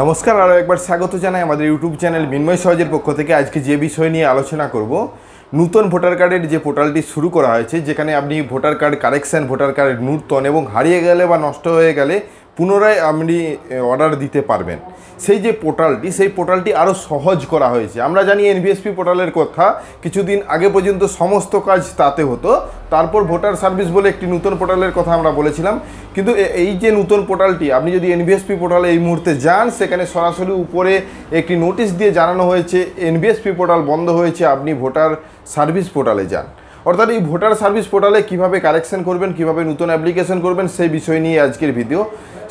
নমস্কার, আরও একবার স্বাগত জানাই আমাদের ইউটিউব চ্যানেল মিন্ময় সহজের পক্ষ থেকে। আজকে যে বিষয় নিয়ে আলোচনা করব, নূতন ভোটার কার্ডের যে পোর্টালটি শুরু করা হয়েছে, যেখানে আপনি voter card, correction, voter card, নূতন এবং হারিয়ে গেলে বা নষ্ট হয়ে গেলে পুনরায় আপনি অর্ডার দিতে পারবেন। সেই যে পোর্টালটি, সেই পোর্টালটি আরও সহজ করা হয়েছে। আমরা জানি এনবিএসপি পোর্টালের কথা, কিছুদিন আগে পর্যন্ত সমস্ত কাজ তাতে হতো। তারপর ভোটার সার্ভিস বলে একটি নতুন পোর্টালের কথা আমরা বলেছিলাম। কিন্তু এই যে নতুন পোর্টালটি, আপনি যদি এনবিএসপি পোর্টালে এই মুহূর্তে যান, সেখানে সরাসরি উপরে একটি নোটিশ দিয়ে জানানো হয়েছে এনবিএসপি পোর্টাল বন্ধ হয়েছে, আপনি ভোটার সার্ভিস পোর্টালে যান। অর্থাৎ এই ভোটার সার্ভিস পোর্টালে কীভাবে কারেকশন করবেন, কীভাবে নতুন অ্যাপ্লিকেশন করবেন, সেই বিষয় নিয়ে আজকের ভিডিও।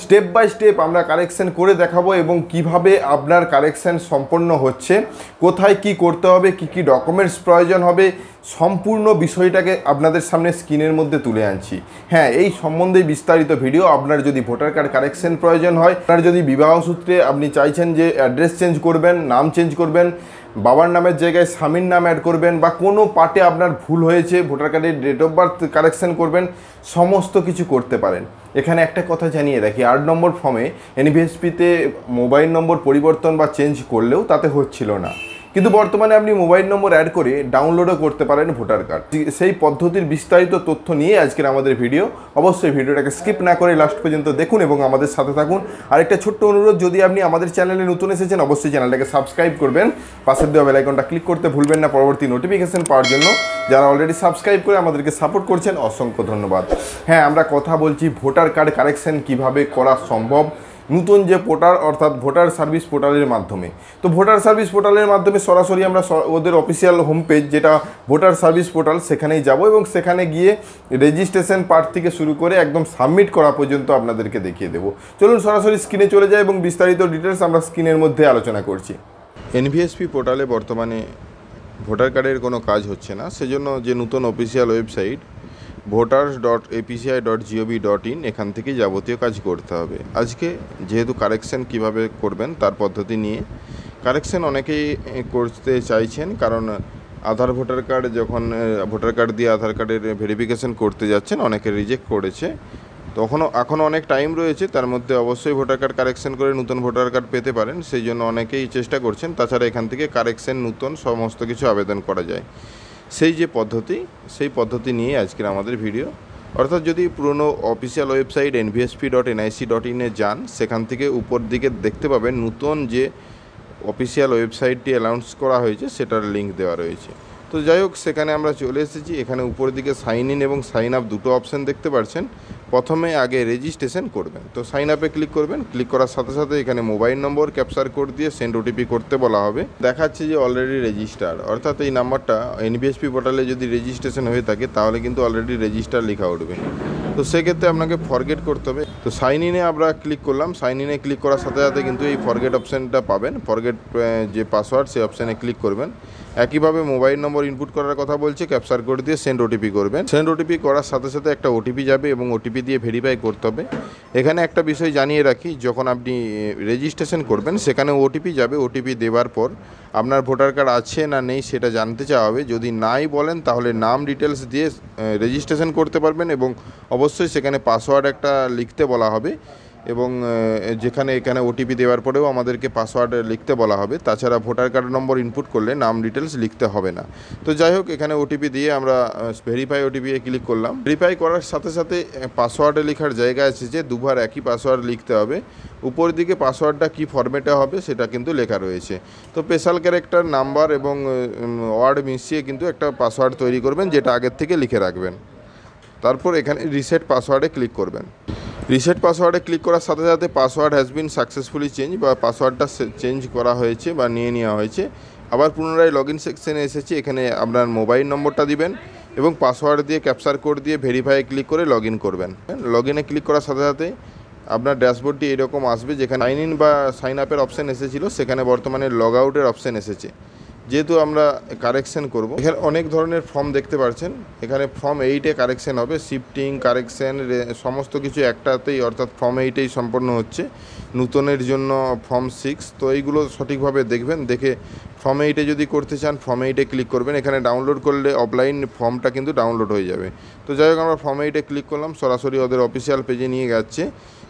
স্টেপ বাই স্টেপ আমরা কারেকশন করে দেখাবো এবং কীভাবে আপনার কারেকশন সম্পন্ন হচ্ছে, কোথায় কি করতে হবে, কি কি ডকুমেন্টস প্রয়োজন হবে, সম্পূর্ণ বিষয়টাকে আপনাদের সামনে স্ক্রিনের মধ্যে তুলে আনছি। হ্যাঁ এই সম্বন্ধে বিস্তারিত ভিডিও, আপনার যদি ভোটার কার্ড কারেকশন প্রয়োজন হয়, আপনার যদি বিবাহ সূত্রে আপনি চাইছেন যে অ্যাড্রেস চেঞ্জ করবেন, নাম চেঞ্জ করবেন, বাবার নামের জায়গায় স্বামীর নাম অ্যাড করবেন বা কোনো পার্টে আপনার ভুল হয়েছে, ভোটার কার্ডের ডেট অফ বার্থ কারেকশন করবেন, সমস্ত কিছু করতে পারেন। এখানে একটা কথা জানিয়ে রাখি, আট নম্বর ফর্মে এনভিএসপিতে মোবাইল নম্বর পরিবর্তন বা চেঞ্জ করলেও তাতে হচ্ছিল না। কিন্তু বর্তমানে আপনি মোবাইল নম্বর অ্যাড করে ডাউনলোডও করতে পারেন ভোটার কার্ড সেই পদ্ধতির বিস্তারিত তথ্য নিয়ে আজকের আমাদের ভিডিও অবশ্যই ভিডিওটাকে স্কিপ না করে লাস্ট পর্যন্ত দেখুন এবং আমাদের সাথে থাকুন। আরেকটা ছোট্ট অনুরোধ, যদি আপনি আমাদের চ্যানেলে নতুন এসেছেন, অবশ্যই চ্যানেলটাকে সাবস্ক্রাইব করবেন। পাশের দেওয়া বেলাইকনটা ক্লিক করতে ভুলবেন না পরবর্তী নোটিফিকেশন পাওয়ার জন্য। যারা অলরেডি সাবস্ক্রাইব করে আমাদেরকে সাপোর্ট করছেন, অসংখ্য ধন্যবাদ। হ্যাঁ আমরা কথা বলছি ভোটার কার্ড কারেকশন কীভাবে করা সম্ভব? নতুন যে পোর্টাল অর্থাৎ ভোটার সার্ভিস পোর্টালের মাধ্যমে। তো ভোটার সার্ভিস পোর্টালের মাধ্যমে সরাসরি আমরা ওদের অফিসিয়াল হোম পেজ যেটা ভোটার সার্ভিস পোর্টাল সেখানেই যাব এবং সেখানে গিয়ে রেজিস্ট্রেশন পার্ট থেকে শুরু করে একদম সাবমিট করা পর্যন্ত আপনাদেরকে দেখিয়ে দেবো। চলুন সরাসরি স্ক্রিনে চলে যাই এবং বিস্তারিত ডিটেলস আমরা স্ক্রিনের মধ্যে আলোচনা করছি। এনভিএসপি পোর্টালে বর্তমানে ভোটার কার্ডের কোনো কাজ হচ্ছে না। সেজন্য যে নতুন official website voters dot EPCI dot GOV dot in এখান থেকে যাবতীয় কাজ করতে হবে। আজকে যেহেতু কারেকশন কীভাবে করবেন, তার পদ্ধতি নিয়ে। কারেকশন অনেকেই করতে চাইছেন, কারণ আধার ভোটার কার্ড যখন, ভোটার কার্ড দিয়ে আধার কার্ডের ভেরিফিকেশন করতে যাচ্ছেন, অনেকে রিজেক্ট করেছে। তখনও, এখনও অনেক টাইম রয়েছে, তার মধ্যে অবশ্যই ভোটার কার্ড কারেকশন করে নতুন ভোটার কার্ড পেতে পারেন। সেই জন্য অনেকেই চেষ্টা করছেন, তাছাড়া এখান থেকে কারেকশন নতুন সমস্ত কিছু আবেদন করা যায়। সেই যে পদ্ধতি, সেই পদ্ধতি নিয়ে আজকের আমাদের ভিডিও। অর্থাৎ যদি পুরনো official website NVSP dot NIC dot ইনে যান, সেখান থেকে উপর দিকে দেখতে পাবেন নতুন যে অফিসিয়াল ওয়েবসাইটটি অ্যানাউন্স করা হয়েছে, সেটার লিঙ্ক দেওয়া রয়েছে। তো যাই হোক, সেখানে আমরা চলে এসেছি। এখানে উপর দিকে সাইন ইন এবং সাইন আপ দুটো অপশান দেখতে পাচ্ছেন প্রথমে আগে রেজিস্ট্রেশন করবেন। তো সাইন আপে ক্লিক করবেন। ক্লিক করার সাথে সাথে এখানে মোবাইল নম্বর ক্যাপচার কোড দিয়ে সেন্ড ওটিপি করতে বলা হবে। দেখাচ্ছে যে অলরেডি রেজিস্টার অর্থাৎ এই নাম্বারটা এনবিএসপি পোর্টালে যদি রেজিস্ট্রেশন হয়ে থাকে, তাহলে কিন্তু অলরেডি রেজিস্টার লেখা উঠবে। তো সেক্ষেত্রে আপনাকে ফরগেট করতে হবে। তো সাইন ইনে আমরা ক্লিক করলাম। সাইন ইনে ক্লিক করার সাথে সাথে কিন্তু এই ফরগেট অপশানটা পাবেন। ফরগেট যে পাসওয়ার্ড সেই অপশানে ক্লিক করবেন। একইভাবে মোবাইল নম্বর ইনপুট করার কথা বলছে ক্যাপচার কোড দিয়ে সেন্ড ওটিপি করবেন। সেন্ড ওটিপি করার সাথে সাথে একটা ওটিপি যাবে এবং ওটিপি দিয়ে ভেরিফাই করতে হবে। এখানে একটা বিষয় জানিয়ে রাখি, যখন আপনি রেজিস্ট্রেশন করবেন, সেখানে ওটিপি যাবে। ওটিপি দেওয়ার পর আপনার ভোটার কার্ড আছে না নেই সেটা জানতে চাওয়া হবে। যদি নাই বলেন, তাহলে নাম ডিটেলস দিয়ে রেজিস্ট্রেশন করতে পারবেন এবং অবশ্যই সেখানে পাসওয়ার্ড একটা লিখতে বলা হবে। এবং যেখানে এখানে ওটিপি দেওয়ার পরেও আমাদেরকে পাসওয়ার্ড লিখতে বলা হবে। তাছাড়া ভোটার কার্ড নম্বর ইনপুট করলে নাম ডিটেলস লিখতে হবে না। তো যাই হোক, এখানে ওটিপি দিয়ে আমরা ভেরিফাই ওটিপি এ ক্লিক করলাম। ভেরিফাই করার সাথে সাথে পাসওয়ার্ডে লেখার জায়গা আছে যে দুবার একই পাসওয়ার্ড লিখতে হবে। উপর দিকে পাসওয়ার্ডটা কী ফরম্যাটে হবে সেটা কিন্তু লেখা রয়েছে। তো স্পেশাল ক্যারেক্টার নাম্বার এবং ওয়ার্ড মিশিয়ে কিন্তু একটা পাসওয়ার্ড তৈরি করবেন, যেটা আগের থেকে লিখে রাখবেন। তারপর এখানে রিসেট পাসওয়ার্ডে ক্লিক করবেন। রিসেট পাসওয়ার্ডে ক্লিক করার সাথে সাথে password has been successfully change বা পাসওয়ার্ডটা চেঞ্জ করা হয়েছে বা নিয়ে নেওয়া হয়েছে। আবার পুনরায় লগ ইন সেকশনে এসেছি, এখানে আপনার মোবাইল নম্বরটা দিবেন এবং পাসওয়ার্ড দিয়ে ক্যাপচার কোড দিয়ে ভেরিফাই ক্লিক করে লগ ইন করবেন। লগ ইনে ক্লিক করার সাথে সাথে আপনার ড্যাশবোর্ডটি এরকম আসবে যেখানে সাইন ইন বা সাইন আপের অপশান এসেছিল, সেখানে বর্তমানে লগ আউটের অপশান এসেছে। যেহেতু আমরা কারেকশন করব, এখানে অনেক ধরনের ফর্ম দেখতে পাচ্ছেন এখানে ফর্ম এইটে কারেকশন হবে শিফটিং কারেকশন সমস্ত কিছু একটাতেই, অর্থাৎ ফর্ম এইটেই সম্পন্ন হচ্ছে। নূতনের জন্য ফর্ম সিক্স তো এইগুলো সঠিকভাবে দেখবেন, দেখে ফর্ম এইটে যদি করতে চান ফর্ম এইটে ক্লিক করবেন। এখানে ডাউনলোড করলে অফলাইন ফর্মটা কিন্তু ডাউনলোড হয়ে যাবে। তো যাই হোক, আমরা ফর্ম এইটে ক্লিক করলাম, সরাসরি ওদের অফিসিয়াল পেজে নিয়ে যাচ্ছে।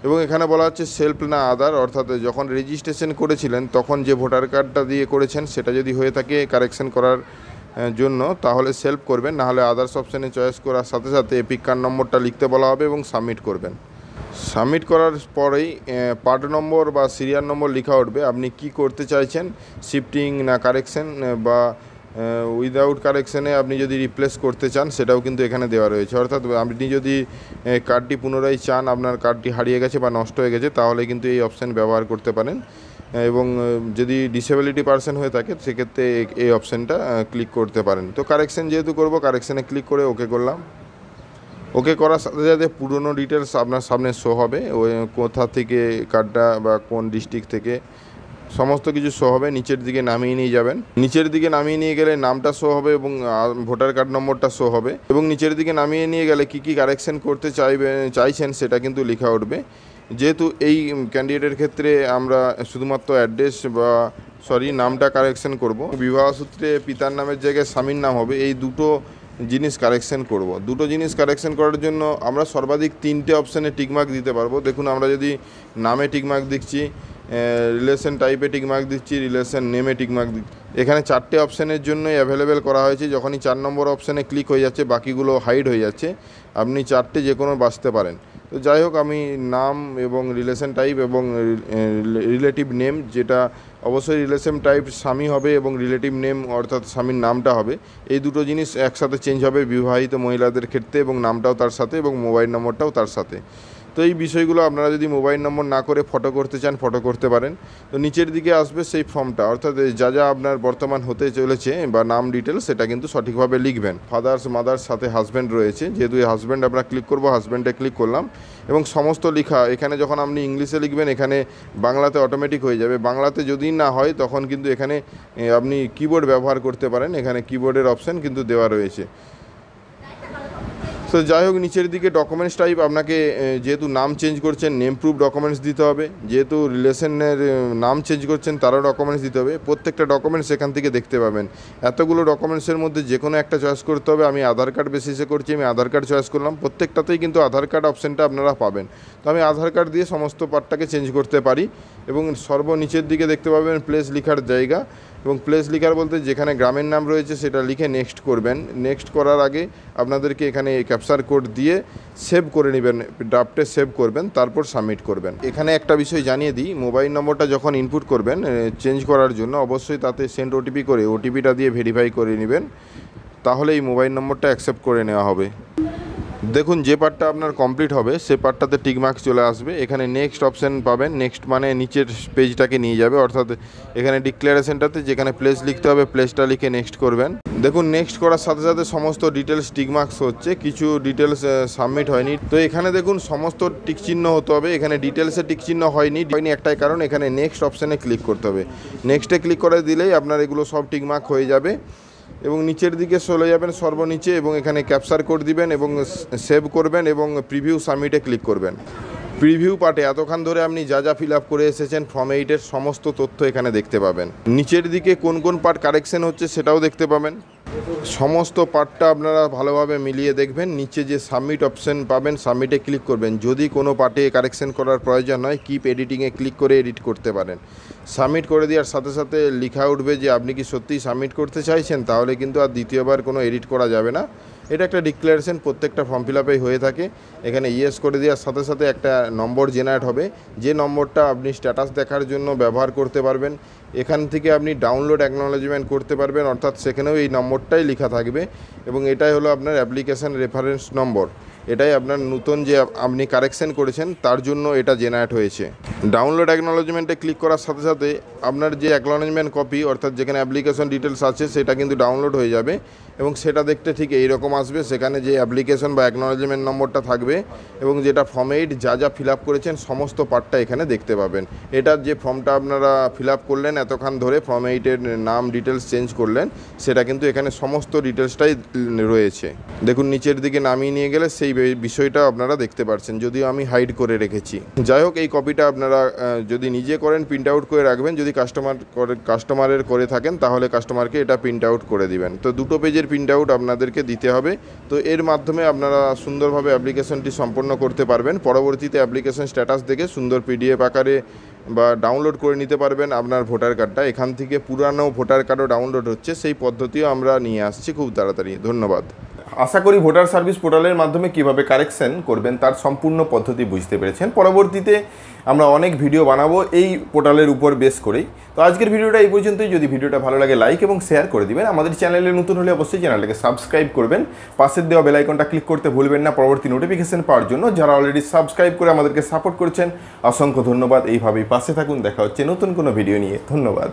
এবং এখানে বলা হচ্ছে সেলফ না আদার অর্থাৎ যখন রেজিস্ট্রেশন করেছিলেন, তখন যে ভোটার কার্ডটা দিয়ে করেছেন, সেটা যদি হয়ে থাকে কারেকশন করার জন্য, তাহলে সেলফ করবেন। নাহলে আদার্স অপশানে চয়েস করার সাথে সাথে এপিক কার্ড নম্বরটা লিখতে বলা হবে এবং সাবমিট করবেন। সাবমিট করার পরেই পার্ট নম্বর বা সিরিয়াল নম্বর লেখা উঠবে। আপনি কি করতে চাইছেন? শিফটিং না কারেকশন বা উইদাউট কারেকশানে আপনি যদি রিপ্লেস করতে চান, সেটাও কিন্তু এখানে দেওয়া রয়েছে। অর্থাৎ, আপনি যদি কার্ডটি পুনরায় চান, আপনার কার্ডটি হারিয়ে গেছে বা নষ্ট হয়ে গেছে, তাহলে কিন্তু এই অপশান ব্যবহার করতে পারেন। এবং যদি ডিসেবিলিটি পার্সন হয়ে থাকে, সেক্ষেত্রে এই- অপশানটা ক্লিক করতে পারেন। তো কারেকশন যেহেতু করব, কারেকশানে ক্লিক করে ওকে করলাম। ওকে করার সাথে সাথে পুরনো ডিটেলস আপনার সামনে শো হবে। ওই কোথা থেকে কার্ডটা বা কোন ডিস্ট্রিক্ট থেকে, সমস্ত কিছু শো হবে। নিচের দিকে নামিয়ে নিয়ে যাবেন। নিচের দিকে নামিয়ে নিয়ে গেলে নামটা শো হবে এবং ভোটার কার্ড নম্বরটা শো হবে। এবং নিচের দিকে নামিয়ে নিয়ে গেলে কি কি কারেকশন করতে চাইবে, চাইছেন সেটা কিন্তু লেখা উঠবে। যেহেতু এই ক্যান্ডিডেটের ক্ষেত্রে আমরা শুধুমাত্র অ্যাড্রেস বা সরি নামটা কারেকশন করব। বিবাহ সূত্রে পিতার নামের জায়গায় স্বামীর নাম হবে। এই দুটো জিনিস কারেকশন করব। দুটো জিনিস কারেকশন করার জন্য আমরা সর্বাধিক তিনটে অপশানে টিকমার্ক দিতে পারব। দেখুন, আমরা যদি নামে টিকমার্ক দিচ্ছি রিলেশন টাইপে টিকমার্ক দিচ্ছি রিলেশন নেমে টিকমার্ক দিচ্ছি এখানে চারটে অপশানের জন্যই অ্যাভেলেবেল করা হয়েছে। যখনই চার নম্বর অপশানে ক্লিক হয়ে যাচ্ছে, বাকিগুলো হাইড হয়ে যাচ্ছে। আপনি চারটে যে কোনো বাঁচতে পারেন। তো যাই হোক, আমি নাম এবং রিলেশন টাইপ এবং রিলেটিভ নেম যেটা অবশ্যই রিলেশন টাইপ স্বামী হবে এবং রিলেটিভ নেম অর্থাৎ স্বামীর নামটা হবে। এই দুটো জিনিস একসাথে চেঞ্জ হবে বিবাহিত মহিলাদের ক্ষেত্রে এবং নামটাও তার সাথে এবং মোবাইল নম্বরটাও তার সাথে। তো এই বিষয়গুলো আপনারা যদি মোবাইল নম্বর না করে ফটো করতে চান, ফটো করতে পারেন। তো নিচের দিকে আসবে সেই ফর্মটা। অর্থাৎ যা যা আপনার বর্তমান হতে চলেছে বা নাম ডিটেলস সেটা কিন্তু সঠিকভাবে লিখবেন। ফাদার্স মাদার্স সাথে হাজব্যান্ড রয়েছে। যেহেতু এই হাজব্যান্ড আমরা ক্লিক করব হাজব্যান্ডে ক্লিক করলাম। এবং সমস্ত লেখা, এখানে যখন আপনি ইংলিশে লিখবেন, এখানে বাংলাতে অটোমেটিক হয়ে যাবে। বাংলাতে যদি না হয়, তখন কিন্তু এখানে আপনি কিবোর্ড ব্যবহার করতে পারেন। এখানে কিবোর্ডের অপশান কিন্তু দেওয়া রয়েছে। তো যাই হোক, নিচের দিকে ডকুমেন্টস টাইপ আপনাকে যেহেতু নাম চেঞ্জ করছেন নেম প্রুফ ডকুমেন্টস দিতে হবে। যেহেতু রিলেশনের নাম চেঞ্জ করছেন, তারও ডকুমেন্টস দিতে হবে। প্রত্যেকটা ডকুমেন্টস এখান থেকে দেখতে পাবেন। এতগুলো ডকুমেন্টসের মধ্যে যে কোনো একটা চয়েস করতে হবে। আমি আধার কার্ড বেসিসে করছি, আমি আধার কার্ড চয়েস করলাম। প্রত্যেকটাতেই কিন্তু আধার কার্ড অপশানটা আপনারা পাবেন। তো আমি আধার কার্ড দিয়ে সমস্ত পার্টটাকে চেঞ্জ করতে পারি। এবং সর্বনিচের দিকে দেখতে পাবেন প্লেস লেখার জায়গা। এবং প্লেস লিখার বলতে যেখানে গ্রামের নাম রয়েছে সেটা লিখে নেক্সট করবেন। নেক্সট করার আগে আপনাদেরকে এখানে এই ক্যাপচার কোড দিয়ে সেভ করে নেবেন ড্রাফটে সেভ করবেন, তারপর সাবমিট করবেন। এখানে একটা বিষয় জানিয়ে দিই মোবাইল নম্বরটা যখন ইনপুট করবেন চেঞ্জ করার জন্য অবশ্যই তাতে সেন্ড ওটিপি করে ওটিপিটা দিয়ে ভেরিফাই করে নেবেন। তাহলে এই মোবাইল নম্বরটা অ্যাকসেপ্ট করে নেওয়া হবে। দেখুন, যে পার্টটা আপনার কমপ্লিট হবে, সে পার্টটাতে টিকমার্ক চলে আসবে। এখানে নেক্সট অপশান পাবেন নেক্সট মানে নিচের পেজটাকে নিয়ে যাবে, অর্থাৎ এখানে ডিক্লারেশনটাতে যেখানে প্লেস লিখতে হবে প্লেসটা লিখে নেক্সট করবেন। দেখুন নেক্সট করার সাথে সাথে সমস্ত ডিটেলস টিকমার্কস হচ্ছে, কিছু ডিটেলস সাবমিট হয়নি। তো এখানে দেখুন, সমস্ত টিক চিহ্ন হতে হবে, এখানে ডিটেলসে টিক চিহ্ন হয়নি হয়নি একটাই কারণ, এখানে নেক্সট অপশানে ক্লিক করতে হবে। নেক্সটে ক্লিক করে দিলেই আপনার এগুলো সব টিকমার্ক হয়ে যাবে। এবং নিচের দিকে চলে যাবেন সর্বনিচে এবং এখানে ক্যাপচার কোড দিবেন এবং সেভ করবেন এবং প্রিভিউ সাবমিটে ক্লিক করবেন। প্রিভিউ পার্টে এতক্ষণ ধরে আপনি যা যা ফিল করে এসেছেন ফর্ম এইটের সমস্ত তথ্য এখানে দেখতে পাবেন। নিচের দিকে কোন কোন পার্ট কারেকশন হচ্ছে সেটাও দেখতে পাবেন। সমস্ত পার্টটা আপনারা ভালোভাবে মিলিয়ে দেখবেন। নিচে যে সাবমিট অপশন পাবেন সাবমিটে ক্লিক করবেন। যদি কোনো পার্টে কারেকশন করার প্রয়োজন হয় কিপ এডিটিংয়ে ক্লিক করে এডিট করতে পারেন। সাবমিট করে দেওয়ার সাথে সাথে লেখা উঠবে যে, আপনি কি সত্যিই সাবমিট করতে চাইছেন? তাহলে কিন্তু আর দ্বিতীয়বার কোনো এডিট করা যাবে না। এটা একটা ডিক্লারেশন প্রত্যেকটা ফর্ম ফিল আপেই হয়ে থাকে। এখানে ইয়েস করে দেওয়ার সাথে সাথে একটা নম্বর জেনারেট হবে। যে নম্বরটা আপনি স্ট্যাটাস দেখার জন্য ব্যবহার করতে পারবেন, এখান থেকে আপনি ডাউনলোড অ্যাকনোলেজমেন্ট করতে পারবেন, অর্থাৎ সেখানেও এই নম্বরটাই লেখা থাকবে। এবং এটাই হলো আপনার অ্যাপ্লিকেশান রেফারেন্স নম্বর। এটাই আপনার নতুন যে আপনি কারেকশন করেছেন, তার জন্য এটা জেনারেট হয়েছে। ডাউনলোড অ্যাকনোলজমেন্টে ক্লিক করার সাথে সাথে আপনার যে অ্যাকনোলজমেন্ট কপি অর্থাৎ যেখানে অ্যাপ্লিকেশন ডিটেলস আছে, সেটা কিন্তু ডাউনলোড হয়ে যাবে এবং সেটা দেখতে ঠিক এইরকম আসবে। সেখানে যে অ্যাপ্লিকেশন বা অ্যাকনোলজমেন্ট নম্বরটা থাকবে এবং যেটা ফর্ম এইট যা যা ফিল করেছেন, সমস্ত পার্টটা এখানে দেখতে পাবেন। এটার যে ফর্মটা আপনারা ফিল করলেন এতক্ষণ ধরে ফর্ম এইটের নাম ডিটেলস চেঞ্জ করলেন, সেটা কিন্তু এখানে সমস্ত ডিটেলসটাই রয়েছে। দেখুন, নিচের দিকে নামিয়ে নিয়ে গেলে সেই এই বিষয়টা আপনারা দেখতে পাচ্ছেন যদিও আমি হাইড করে রেখেছি। যাই হোক এই কপিটা আপনারা যদি নিজে করেন প্রিন্ট আউট করে রাখবেন। যদি কাস্টমার করে কাস্টমারের করে থাকেন, তাহলে কাস্টমারকে এটা প্রিন্ট আউট করে দিবেন। তো দুটো পেজের প্রিন্ট আউট আপনাদেরকে দিতে হবে। তো এর মাধ্যমে আপনারা সুন্দরভাবে অ্যাপ্লিকেশনটি সম্পন্ন করতে পারবেন। পরবর্তীতে অ্যাপ্লিকেশন স্ট্যাটাস দেখে সুন্দর পিডিএফ আকারে বা ডাউনলোড করে নিতে পারবেন আপনার ভোটার কার্ডটা এখান থেকে পুরানো ভোটার কার্ডও ডাউনলোড হচ্ছে। সেই পদ্ধতিও আমরা নিয়ে আসছি। খুব তাড়াতাড়ি। ধন্যবাদ। আশা করি ভোটার সার্ভিস পোর্টালের মাধ্যমে কীভাবে কারেকশন করবেন তার সম্পূর্ণ পদ্ধতি বুঝতে পেরেছেন। পরবর্তীতে আমরা অনেক ভিডিও বানাবো এই পোর্টালের উপর বেস করেই। তো আজকের ভিডিওটা এই পর্যন্তই। যদি ভিডিওটা ভালো লাগে লাইক এবং শেয়ার করে দিবেন। আমাদের চ্যানেলে নতুন হলে অবশ্যই চ্যানেলটাকে সাবস্ক্রাইব করবেন। পাশের দেওয়া বেলাইকনটা ক্লিক করতে ভুলবেন না। পরবর্তী নোটিফিকেশন পাওয়ার জন্য যারা অলরেডি সাবস্ক্রাইব করে আমাদেরকে সাপোর্ট করছেন, অসংখ্য ধন্যবাদ। এইভাবেই পাশে থাকুন। দেখা হচ্ছে নতুন কোনো ভিডিও নিয়ে। ধন্যবাদ।